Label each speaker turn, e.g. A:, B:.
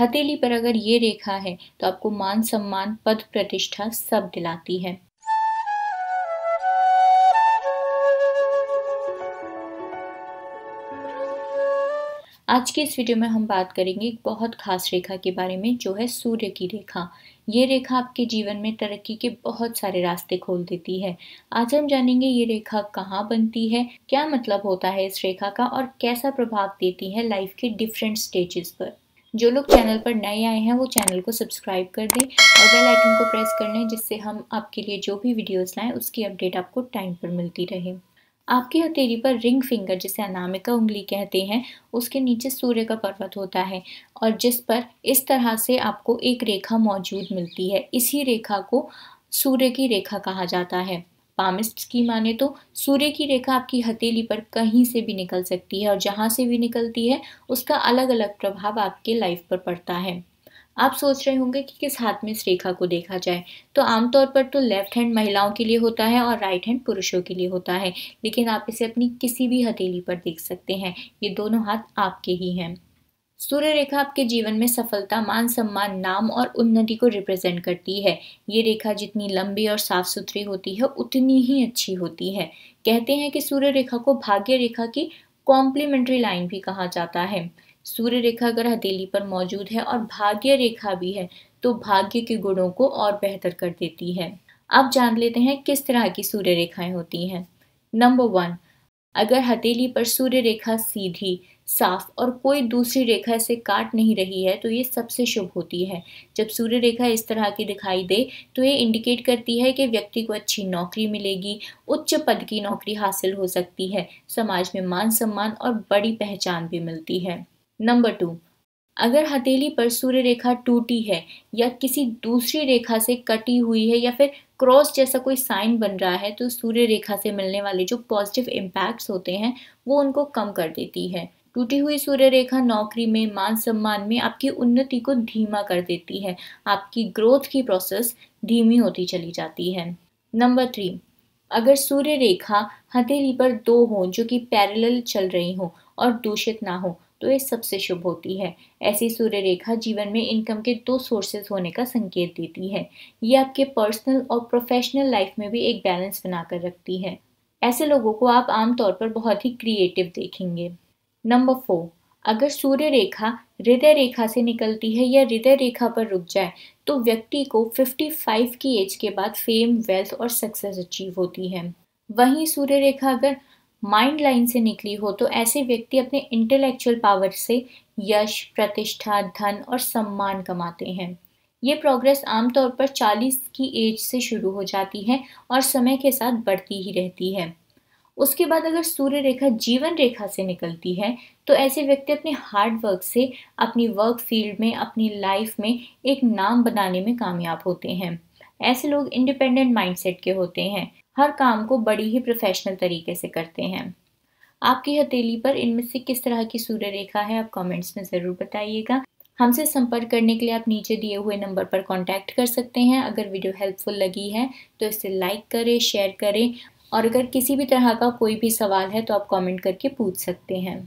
A: हथेली पर अगर ये रेखा है तो आपको मान सम्मान पद प्रतिष्ठा सब दिलाती है। आज के इस वीडियो में हम बात करेंगे एक बहुत खास रेखा के बारे में, जो है सूर्य की रेखा। ये रेखा आपके जीवन में तरक्की के बहुत सारे रास्ते खोल देती है। आज हम जानेंगे ये रेखा कहाँ बनती है, क्या मतलब होता है इस रेखा का, और कैसा प्रभाव देती है लाइफ के डिफरेंट स्टेजेस पर। जो लोग चैनल पर नए आए हैं, वो चैनल को सब्सक्राइब कर दें और बेल आइकन को प्रेस कर लें, जिससे हम आपके लिए जो भी वीडियोस लाएँ, उसकी अपडेट आपको टाइम पर मिलती रहे। आपकी हथेली पर रिंग फिंगर, जिसे अनामिका उंगली कहते हैं, उसके नीचे सूर्य का पर्वत होता है और जिस पर इस तरह से आपको एक रेखा मौजूद मिलती है, इसी रेखा को सूर्य की रेखा कहा जाता है। पामिस्ट की माने तो सूर्य की रेखा आपकी हथेली पर कहीं से भी निकल सकती है और जहाँ से भी निकलती है, उसका अलग अलग प्रभाव आपके लाइफ पर पड़ता है। आप सोच रहे होंगे कि किस हाथ में इस रेखा को देखा जाए तो आमतौर पर तो लेफ़्ट हैंड महिलाओं के लिए होता है और राइट हैंड पुरुषों के लिए होता है, लेकिन आप इसे अपनी किसी भी हथेली पर देख सकते हैं, ये दोनों हाथ आपके ही हैं। सूर्य रेखा आपके जीवन में सफलता, मान सम्मान, नाम और उन्नति को रिप्रेजेंट करती है। ये रेखा जितनी लंबी और साफ़ सुथरी होती है, उतनी ही अच्छी होती है। कहते हैं कि सूर्य रेखा को भाग्य रेखा की कॉम्प्लीमेंट्री लाइन भी कहा जाता है। सूर्य रेखा अगर हथेली पर मौजूद है और भाग्य रेखा भी है तो भाग्य के गुणों को और बेहतर कर देती है। अब जान लेते हैं किस तरह की सूर्य रेखाएँ होती हैं। नंबर वन अगर हथेली पर सूर्य रेखा सीधी, साफ़ और कोई दूसरी रेखा से काट नहीं रही है तो ये सबसे शुभ होती है। जब सूर्य रेखा इस तरह की दिखाई दे तो ये इंडिकेट करती है कि व्यक्ति को अच्छी नौकरी मिलेगी, उच्च पद की नौकरी हासिल हो सकती है, समाज में मान सम्मान और बड़ी पहचान भी मिलती है। नंबर टू अगर हथेली पर सूर्य रेखा टूटी है या किसी दूसरी रेखा से कटी हुई है या फिर क्रॉस जैसा कोई साइन बन रहा है तो सूर्य रेखा से मिलने वाले जो पॉजिटिव इम्पैक्ट्स होते हैं, वो उनको कम कर देती है। टूटी हुई सूर्य रेखा नौकरी में, मान सम्मान में आपकी उन्नति को धीमा कर देती है। आपकी ग्रोथ की प्रोसेस धीमी होती चली जाती है। नंबर थ्री अगर सूर्य रेखा हथेली पर दो हो, जो कि पैरेलल चल रही हो और दूषित ना हो तो ये सबसे शुभ होती है। ऐसी सूर्य रेखा जीवन में इनकम के दो सोर्सेज होने का संकेत देती है। ये आपके पर्सनल और प्रोफेशनल लाइफ में भी एक बैलेंस बनाकर रखती है। ऐसे लोगों को आप आमतौर पर बहुत ही क्रिएटिव देखेंगे। नंबर फोर अगर सूर्य रेखा हृदय रेखा से निकलती है या हृदय रेखा पर रुक जाए तो व्यक्ति को 55 की एज के बाद फेम वेल्थ और सक्सेस अचीव होती है। वहीं सूर्य रेखा अगर माइंड लाइन से निकली हो तो ऐसे व्यक्ति अपने इंटेलेक्चुअल पावर से यश, प्रतिष्ठा, धन और सम्मान कमाते हैं। ये प्रोग्रेस आमतौर पर 40 की एज से शुरू हो जाती है और समय के साथ बढ़ती ही रहती है। उसके बाद अगर सूर्य रेखा जीवन रेखा से निकलती है तो ऐसे व्यक्ति अपने हार्ड वर्क से, अपनी वर्क फ़ील्ड में, अपनी लाइफ में एक नाम बनाने में कामयाब होते हैं। ऐसे लोग इंडिपेंडेंट माइंडसेट के होते हैं। हर काम को बड़ी ही प्रोफेशनल तरीके से करते हैं। आपकी हथेली पर इनमें से किस तरह की सूर्य रेखा है, आप कमेंट्स में ज़रूर बताइएगा। हमसे संपर्क करने के लिए आप नीचे दिए हुए नंबर पर कांटेक्ट कर सकते हैं। अगर वीडियो हेल्पफुल लगी है तो इसे लाइक करें शेयर करें। और अगर किसी भी तरह का कोई भी सवाल है तो आप कमेंट करके पूछ सकते हैं।